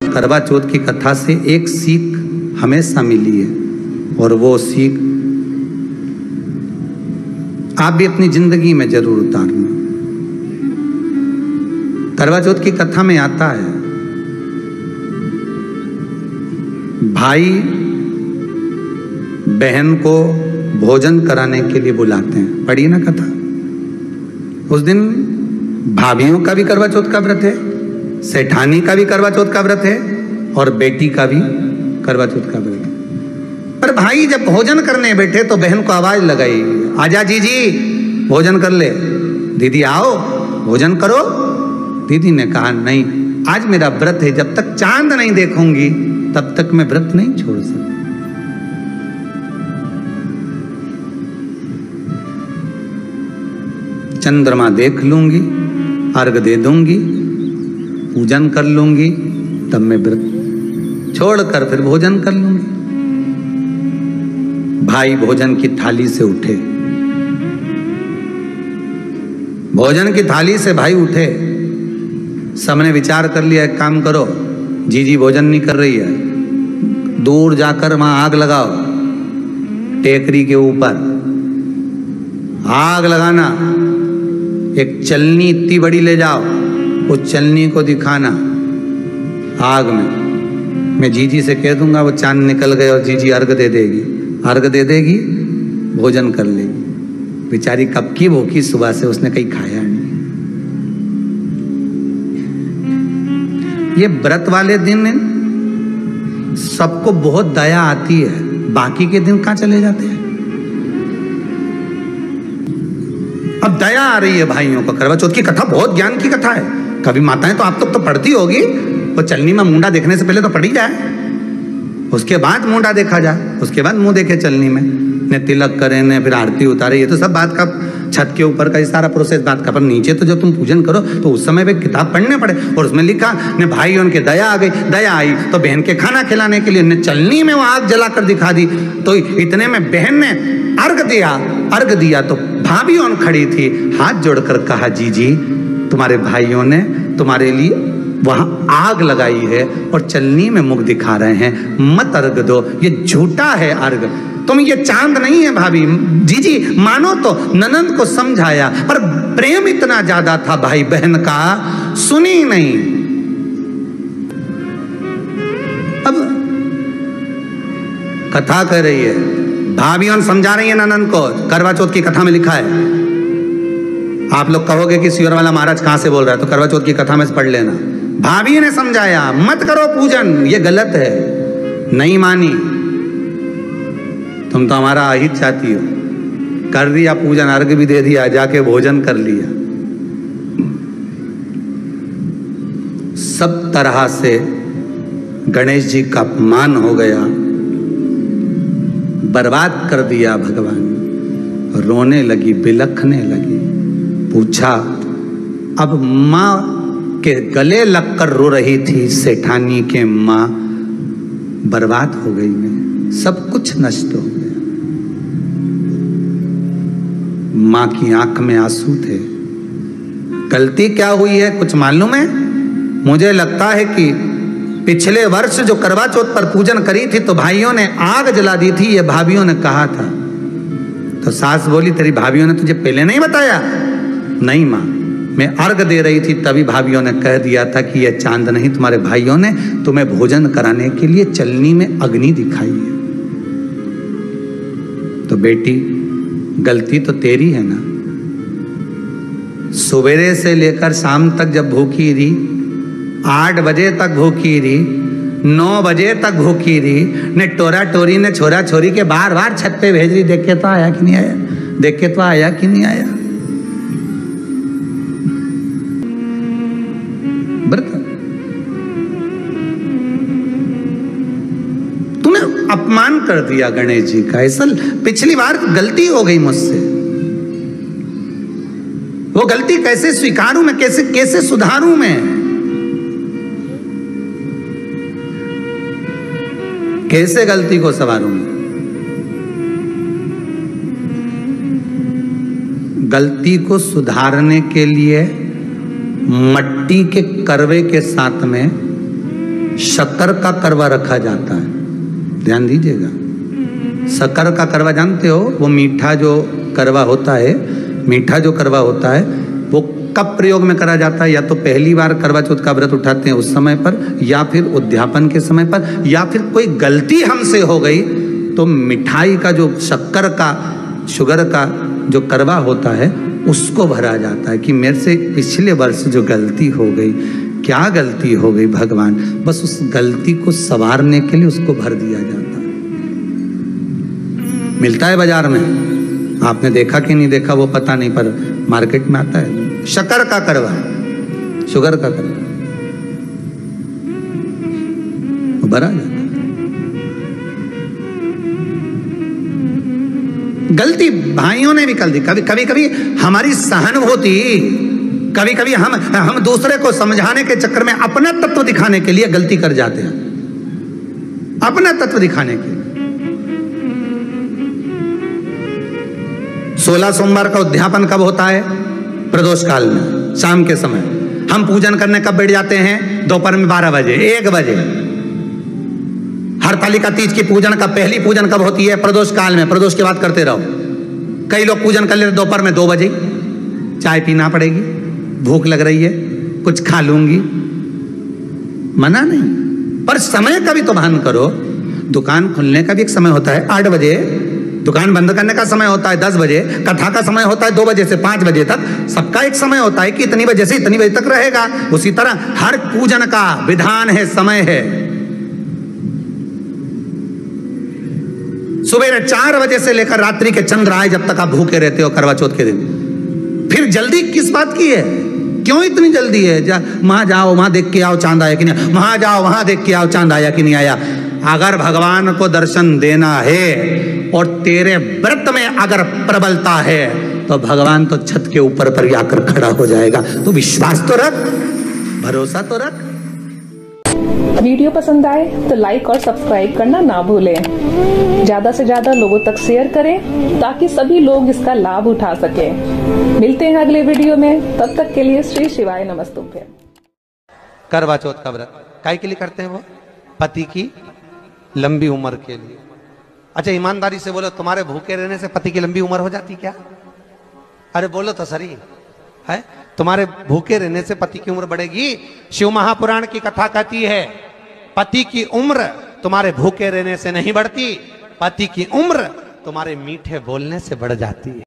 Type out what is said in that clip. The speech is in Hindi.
करवा चौथ की कथा से एक सीख हमेशा मिली है, और वो सीख आप भी अपनी ज़िंदगी में ज़रूर उतारना। करवा चौथ की कथा में आता है, भाई बहन को भोजन कराने के लिए बुलाते हैं। पढ़िए ना कथा। उस दिन भाभीियों का भी करवा चौथ का व्रत है। सेठानी का भी करवा चौथ का व्रत है और बेटी का भी करवा चौथ का व्रत है। पर भाई, जब भोजन करने बैठे तो बहन को आवाज़ लगाई, आजा जी जी भोजन कर ले। दीदी आओ, भोजन करो। दीदी ने कहा, नहीं, आज मेरा व्रत है, जब तक चाँद नहीं देखूँगी, तब तक मैं व्रत नहीं छोड़ सकती। चंद्रमा देख लूँगी, अर्घ दे दूँगी पूजन कर लूँगी, तब मैं व्रत छोड़कर फिर भोजन कर लूँगी। भाई भोजन की थाली से उठे। भोजन की थाली से भाई उठे। सबने विचार कर लिया, एक काम करो जी जी भोजन नहीं कर रही है। दूर जाकर वहाँ आग लगाओ, टेकरी के ऊपर। आग लगाना, एक चलनी इतनी बड़ी ले जाओ उस चलनी को दिखाना आग में। मैं जीजी से कह दूँगा, वो चाँद निकल गए और जीजी अर्घ दे देगी। अर्घ दे देगी, भोजन कर लेगी। बेचारी कब की भूखी सुबह से उसने कहीं खाया नहीं। ये व्रत वाले दिन सबको बहुत दया आती है। बाकी के दिन कहाँ चले जाते हैं? अब दया आ रही है भाइयों को करवा चौथ की कथा, बहुत ज्ञान की कथा है। कभी माताएँ तो आप तक तो, पढ़ती होगी। वो चलनी में मुंडा देखने से पहले तो पढ़ी जाए। उसके बाद मुंडा देखा जाए उसके बाद मुँह देखे चलनी में। ने तिलक करे ने फिर आरती उतारे ये तो सब बात का छत के ऊपर का ये सारा प्रोसेस बात का। पर नीचे तो जब तुम पूजन करो तो उस समय पे किताब पढ़ने पड़े। और उसमें लिखा ने भाई उनके दया आ गई दया आई। तो बहन के खाना खिलाने के लिए ने चलनी में वो आग जलाकर दिखा दी। तो इतने में बहन ने अर्घ दिया। अर्घ दिया तो भाभी उन खड़ी थी। हाथ जोड़कर कहा जी जी तुम्हारे भाइयों ने तुम्हारे लिए वहाँ आग लगाई है और चलनी में मुख दिखा रहे हैं। मत अर्घ दो, ये झूठा है अर्घ। तुम ये चाँद नहीं है भाभी। जी जी, मानो तो ननंद को समझाया, पर प्रेम इतना ज़्यादा था भाई बहन का, सुनी नहीं। अब कथा कर रही है। भाभी समझा रही है ननंद को करवा चौथ की कथा में लिखा है। आप लोग कहोगे कि सियोर वाला महाराज कहाँ से बोल रहा है? तो करवा चौथ की कथा में पढ़ लेना। भाभी ने समझाया, मत करो पूजन, ये गलत है। नहीं मानी। तुम तो हमारा अहित चाहती हो। कर दिया पूजन, अर्घ भी दे दिया, जाके भोजन कर लिया। सब तरह से गणेश जी का अपमान हो गया। बर्बाद कर दिया भगवान। रोने लगी, बिलखने लगी। पूछा, अब माँ के गले लगकर रो रही थी, सेठानी के माँ, बर्बाद हो गई मैं, सब कुछ नष्ट हो गया। माँ की आँख में आँसू थे। गलती क्या हुई है, कुछ मालूम है? मुझे लगता है कि पिछले वर्ष जो करवा चौथ पर पूजन करी थी तो भाइयों ने आग जला दी थी, ये भाभीियों ने कहा था। तो सास बोली, तेरी भाभीियों ने तुझे पहले नहीं बताया? नहीं माँ। मैं अर्घ दे रही थी, तभी भाभीियों ने कह दिया था कि यह चाँद नहीं तुम्हारे भाइयों ने तुम्हें भोजन कराने के लिए चलनी में अग्नि दिखाई है। तो बेटी, गलती तो तेरी है ना? सवेरे से लेकर शाम तक जब भूखी रही, आठ बजे तक भूखी रही, नौ बजे तक भूखी रही, ने टोरा टोरी ने छोरा छोरी के बार बार छत पे भेज रही, देख के तो आया कि नहीं आया? देख के तो आया कि नहीं आया? तूने अपमान कर दिया गणेश जी का, ऐसा पिछली बार गलती हो गई मुझसे। वो गलती कैसे स्वीकारूं मैं, कैसे कैसे सुधारूं मैं? कैसे गलती को संवारूं मैं? गलती को सुधारने के लिए मट्टी के करवे के साथ में शक्कर का करवा रखा जाता है। ध्यान दीजिएगा। शक्कर का करवा जानते हो? वो मीठा जो करवा होता है, मीठा जो करवा होता है, वो कब प्रयोग में करा जाता है? या तो पहली बार करवा चौथ का व्रत उठाते हैं उस समय पर, या फिर उद्यापन के समय पर, या फिर कोई गलती हमसे हो गई तो मिठाई का जो शक्कर का, शुगर का जो करवा होता है उसको भरा जाता है कि मेरे से पिछले वर्ष जो गलती हो गई, क्या गलती हो गई भगवान? बस उस गलती को सवारने के लिए उसको भर दिया जाता है। मिलता है बाज़ार में। आपने देखा कि नहीं देखा वो पता नहीं, पर मार्केट में आता है। शकर का करवा। शुगर का करवा। भरा जाता गलती भाइयों ने भी कर दी। कभी कभी कभी हमारी सहानुभूति, कभी कभी हम हम दूसरे को समझाने के चक्कर में अपना तत्व दिखाने के लिए गलती कर जाते हैं। अपना तत्व दिखाने के सोलह सोमवार का उद्यापन कब होता है? प्रदोष काल में, शाम के समय। हम पूजन करने कब बैठ जाते हैं? दोपहर में बारह बजे, एक बजे। हरतालिका तीज की पूजन का पहली पूजन कब होती है? प्रदोष काल में। प्रदोष के बाद करते रहो। कई लोग पूजन कर लेते दोपहर में दो बजे। चाय पीना पड़ेगी। भूख लग रही है। कुछ खा लूँगी। मना नहीं। पर समय का भी तो भान करो। दुकान खुलने का भी एक समय होता है। आठ बजे। दुकान बंद करने का समय होता है दस बजे। कथा का समय होता है दो बजे से पाँच बजे तक। सबका एक समय होता है कि इतनी बजे से इतनी बजे तक रहेगा। उसी तरह हर पूजन का विधान है, समय है। सुबह चार बजे से लेकर रात्रि के चंद्र आए जब तक आप भूखे रहते हो करवा चौथ के दिन। फिर जल्दी किस बात की है? क्यों इतनी जल्दी है? जा, वहाँ जाओ, वहाँ देख के आओ चाँद आया कि नहीं वहाँ जाओ, वहाँ देख के आओ चाँद आया कि नहीं आया। अगर भगवान को दर्शन देना है और तेरे व्रत में अगर प्रबलता है तो भगवान तो छत के ऊपर पर आकर खड़ा हो जाएगा। तो विश्वास तो रख, भरोसा तो रख। वीडियो पसंद आए तो लाइक और सब्सक्राइब करना ना भूलें। ज़्यादा से ज़्यादा लोगों तक शेयर करें ताकि सभी लोग इसका लाभ उठा सकें। मिलते हैं अगले वीडियो में। तब तक के लिए श्री शिवाय नमस्तुभ्य। करवा चौथ का व्रत। काय के लिए करते हैं वो? पति की लंबी उम्र के लिए। अच्छा ईमानदारी से बोलो, तुम्हारे भूखे रहने से पति की लंबी उम्र हो जाती क्या? अरे, बोलो तो सरी। है? तुम्हारे भूखे रहने से पति की उम्र बढ़ेगी। शिव महापुराण की कथा कहती है पति की उम्र तुम्हारे भूखे रहने से नहीं बढ़ती, पति की उम्र तुम्हारे मीठे बोलने से बढ़ जाती है।